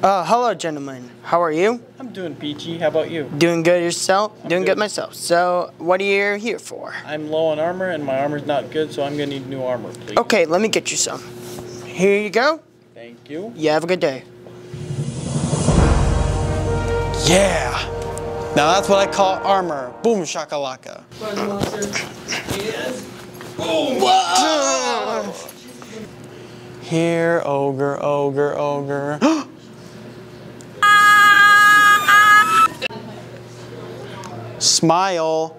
Uh, hello, gentlemen. How are you? I'm doing peachy. How about you? Doing good yourself? Doing good. good. myself. So, what are you here for? I'm low on armor and my armor's not good, so I'm gonna need new armor, please. Okay, let me get you some. Here you go. Thank you. You have a good day. Yeah. Now that's what I call armor. Boom shakalaka. Boom! Here, ogre, ogre, ogre. Smile.